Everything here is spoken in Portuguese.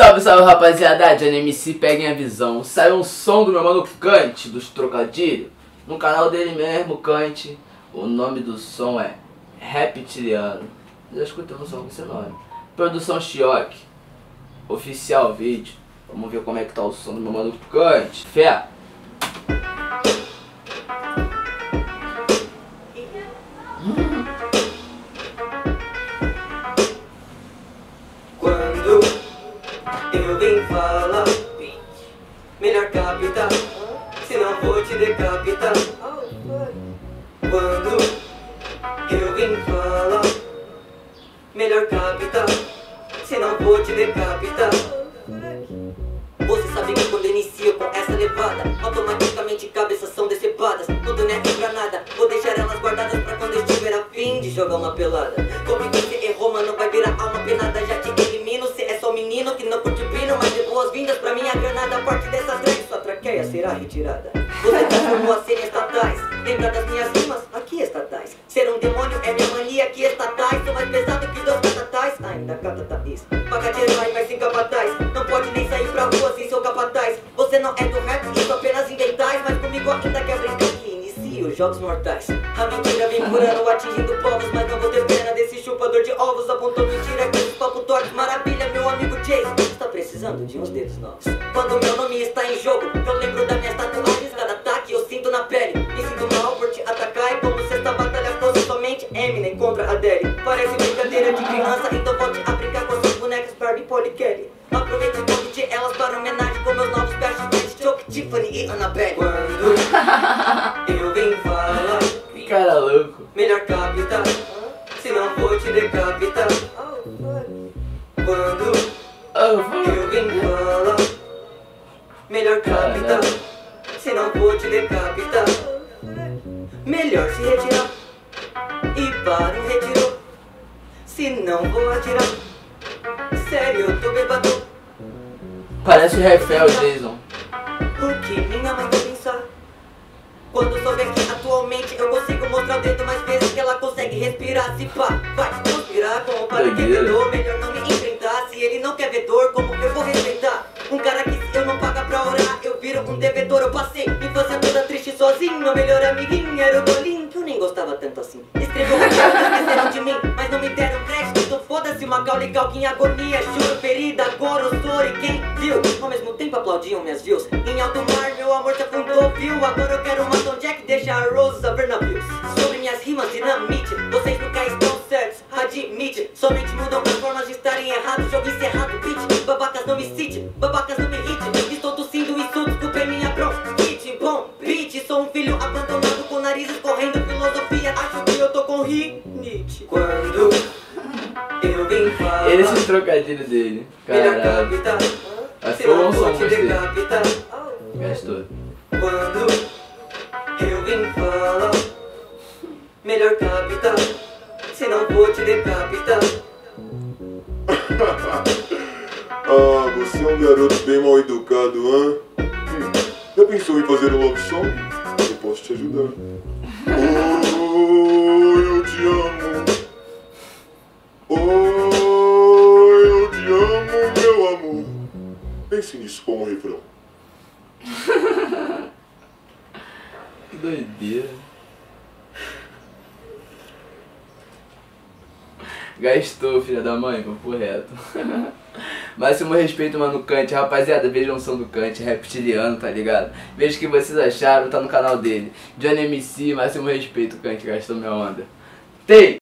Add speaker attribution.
Speaker 1: Salve, salve rapaziada, Johnny MC, peguem a visão. Saiu um som do meu mano Kant, dos trocadilhos, no canal dele mesmo, Kant. O nome do som é Reptiliano. Já escutei um som com esse nome. Produção Chioque, oficial vídeo. Vamos ver como é que tá o som do meu mano Kant. Fé!
Speaker 2: Falar, melhor captar, senão vou te decapitar. Quando eu vim falar, melhor captar, senão vou te decapitar. Você sabe que quando inicio com essa levada, automaticamente cabeças são decepadas. Tudo não é pra nada, vou deixar elas guardadas pra quando estiver a fim de jogar uma pelada. Comigo você errou, mano, vai Boas-vindas pra minha granada, parte dessa drag, sua traqueia será retirada. Você transformou a ser estatais, lembra das minhas rimas? Aqui estatais. Ser um demônio é minha mania, aqui estatais. Sou mais pesado que dois catatais, ainda cata Thaís. Paga de herói, mas sem capataz. Não pode nem sair pra rua sem seu capataz. Você não é do rap, isso apenas inventais. Mas comigo ainda quer brincar que inicia os jogos mortais. A mentira vem curando, atingindo povos. Mas não vou ter pena desse chupador de uns dedos novos. Quando meu nome está em jogo, eu lembro das minhas tatuagens. Cada ataque eu sinto na pele. Me sinto mal por te atacar. E como se esta batalha fosse somente Eminem contra Adele. Parece brincadeira de criança, então volte a brincar com suas bonecas Barbie Polly Kelly. Aproveite o nome de elas para homenagem com meus novos best friends Choke, Tiffany e Annabelle. Quando eu vim falar,
Speaker 1: Que cara louco.
Speaker 2: melhor captar, senão vou te decapitar. Decapitar. Melhor se retirar e para um retiro, se não vou atirar. Sério, eu tô bebado.
Speaker 1: Parece o Refel, Jason.
Speaker 2: O que minha mãe vai pensar? Quando souber que atualmente eu consigo mostrar o dedo mais vezes que ela consegue respirar. Se pá, vai conspirar como para que vedor. Melhor não me enfrentar. Se ele não quer vedor, como que eu vou respeitar? Um cara que se eu não pagar pra orar, eu viro um devedor. Eu passei Meu melhor amiguinho era o Dolinho, que eu nem gostava tanto assim. Escreveu roteiro, esqueceram de mim, mas não me deram crédito. Então foda-se, uma gal legal que em agonia. Juro, ferida, agora o soro e quem viu? Ao mesmo tempo aplaudiam minhas views. Em alto mar, meu amor se afundou, viu? Agora eu quero uma Tom Jack, deixa a Rosa ver navios. Sobre minhas rimas, dinamite, vocês nunca estão certos, admite. Somente mudam as formas de estarem errados. Jogo encerrado, beat. Babacas não me cite, babacas não escorrendo. Filosofia, acho que eu tô com rinite. Quando eu vim falar.
Speaker 1: Esse trocadilho dele.
Speaker 2: Melhor
Speaker 1: Caralho.
Speaker 2: captar,
Speaker 1: Mas
Speaker 2: senão
Speaker 1: foi um
Speaker 2: vou
Speaker 1: som,
Speaker 2: te
Speaker 1: gostei.
Speaker 2: decapitar.
Speaker 1: Gastou.
Speaker 2: Quando eu vim falar, melhor captar, senão vou te decapitar.
Speaker 3: Ah, você é um garoto bem mal educado, hã? Hum, já pensou em fazer um song? Eu posso te ajudar. Oh, eu te amo. Oh, eu te amo, meu amor. Pense nisso como refrão.
Speaker 1: Que doideira. Gastou, filha da mãe, papo reto. Máximo respeito, mano, Kant. Rapaziada, vejam o som do Kant, reptiliano, tá ligado? Veja o que vocês acharam, tá no canal dele. Johnny MC, máximo respeito, Kant, gastou minha onda. Tem!